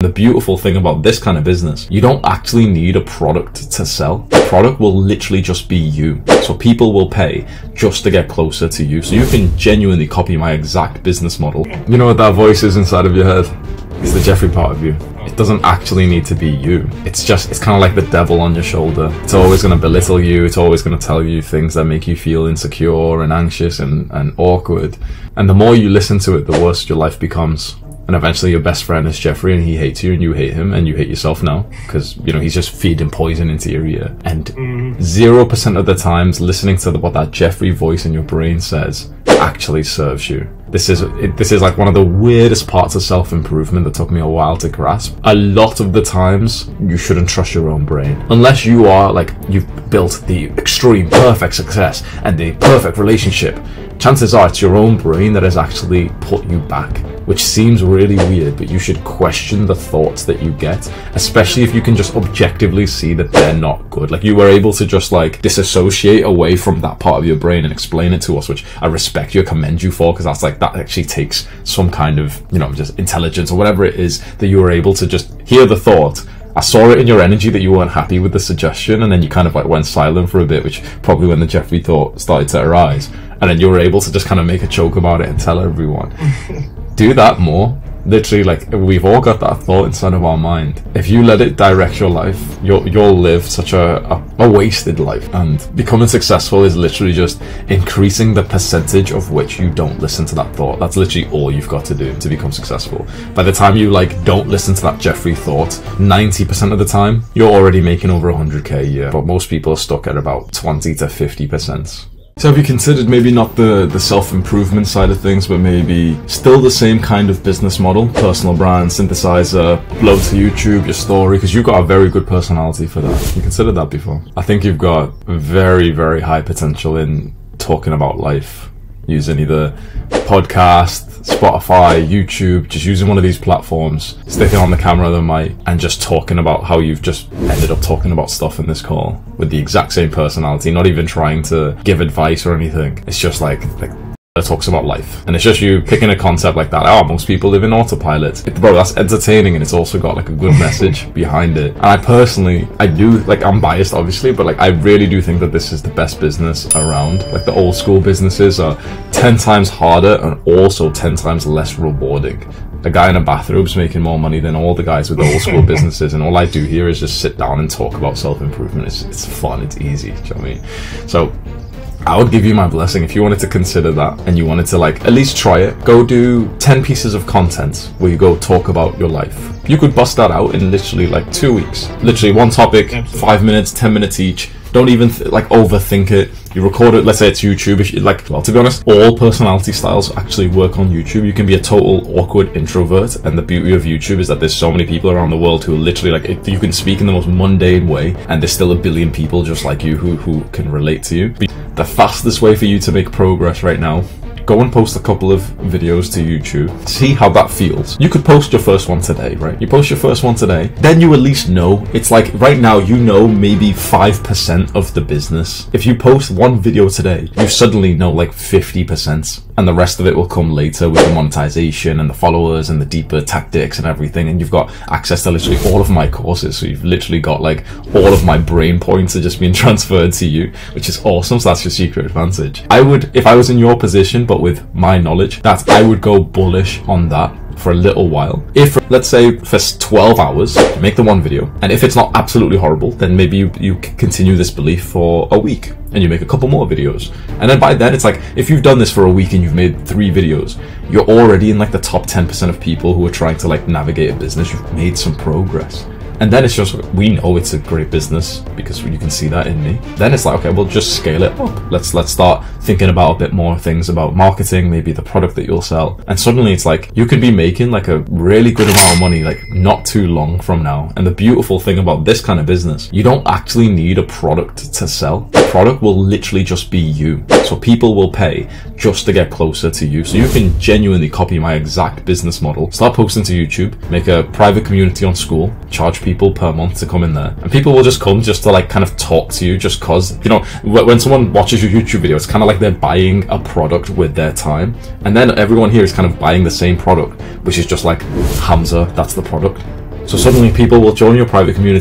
The beautiful thing about this kind of business, you don't actually need a product to sell. The product will literally just be you. So people will pay just to get closer to you. So you can genuinely copy my exact business model. You know what that voice is inside of your head? It's the Jeffrey part of you. It doesn't actually need to be you. It's just, it's kind of like the devil on your shoulder. It's always going to belittle you. It's always going to tell you things that make you feel insecure and anxious and, and awkward. And the more you listen to it, the worse your life becomes and eventually your best friend is Jeffrey and he hates you and you hate him and you hate yourself now. Because you know he's just feeding poison into your ear. And 0% of the times listening to the, what that Jeffrey voice in your brain says actually serves you. This is it, this is like one of the weirdest parts of self-improvement that took me a while to grasp. A lot of the times you shouldn't trust your own brain. Unless you are like you've built the extreme perfect success and the perfect relationship chances are it's your own brain that has actually put you back which seems really weird, but you should question the thoughts that you get, especially if you can just objectively see that they're not good. Like you were able to just like disassociate away from that part of your brain and explain it to us, which I respect you, commend you for, because that's like that actually takes some kind of, you know, just intelligence or whatever it is that you were able to just hear the thought I saw it in your energy that you weren't happy with the suggestion, and then you kind of like went silent for a bit, which probably when the Jeffrey thought started to arise, and then you were able to just kind of make a joke about it and tell everyone. do that more. Literally, like we've all got that thought inside of our mind. If you let it direct your life, you'll you'll live such a, a, a wasted life. And becoming successful is literally just increasing the percentage of which you don't listen to that thought. That's literally all you've got to do to become successful. By the time you like don't listen to that Jeffrey thought, 90% of the time you're already making over 100k a year. But most people are stuck at about 20 to 50%. So have you considered maybe not the, the self-improvement side of things, but maybe still the same kind of business model? Personal brand, synthesizer, upload to YouTube, your story, because you've got a very good personality for that. You considered that before? I think you've got very, very high potential in talking about life using either podcast, Spotify, YouTube, just using one of these platforms, sticking on the camera the mic, and just talking about how you've just ended up talking about stuff in this call with the exact same personality, not even trying to give advice or anything. It's just like, like that talks about life. And it's just you picking a concept like that. Oh, most people live in autopilot. Bro, that's entertaining and it's also got like a good message behind it. And I personally, I do, like, I'm biased obviously, but like, I really do think that this is the best business around. Like, the old school businesses are 10 times harder and also 10 times less rewarding. A guy in a bathrobe's making more money than all the guys with the old school businesses, and all I do here is just sit down and talk about self improvement. It's, it's fun, it's easy. Do you know what I mean? So, I would give you my blessing if you wanted to consider that and you wanted to like at least try it. Go do 10 pieces of content where you go talk about your life. You could bust that out in literally like two weeks. Literally one topic, Absolutely. five minutes, 10 minutes each. Don't even like overthink it. You record it. Let's say it's YouTube. Like, well, to be honest, all personality styles actually work on YouTube. You can be a total awkward introvert, and the beauty of YouTube is that there's so many people around the world who are literally like you can speak in the most mundane way, and there's still a billion people just like you who who can relate to you. The fastest way for you to make progress right now go and post a couple of videos to YouTube, see how that feels. You could post your first one today, right? You post your first one today, then you at least know. It's like right now, you know maybe 5% of the business. If you post one video today, you suddenly know like 50%, and the rest of it will come later with the monetization and the followers and the deeper tactics and everything. And you've got access to literally all of my courses, so you've literally got like all of my brain points are just being transferred to you, which is awesome. So that's your secret advantage. I would, if I was in your position, but but with my knowledge, that I would go bullish on that for a little while. If, let's say, for 12 hours, make the one video, and if it's not absolutely horrible, then maybe you, you continue this belief for a week and you make a couple more videos. And then by then, it's like, if you've done this for a week and you've made three videos, you're already in like the top 10% of people who are trying to like navigate a business. You've made some progress. And then it's just, we know it's a great business because you can see that in me. Then it's like, okay, we'll just scale it up. Let's, let's start thinking about a bit more things about marketing, maybe the product that you'll sell. And suddenly it's like, you could be making like a really good amount of money, like not too long from now. And the beautiful thing about this kind of business, you don't actually need a product to sell. The product will literally just be you. So people will pay just to get closer to you. So you can genuinely copy my exact business model, start posting to YouTube, make a private community on school, charge people per month to come in there. And people will just come just to like kind of talk to you just cause, you know, when someone watches your YouTube video, it's kind of like they're buying a product with their time. And then everyone here is kind of buying the same product, which is just like Hamza, that's the product. So suddenly people will join your private community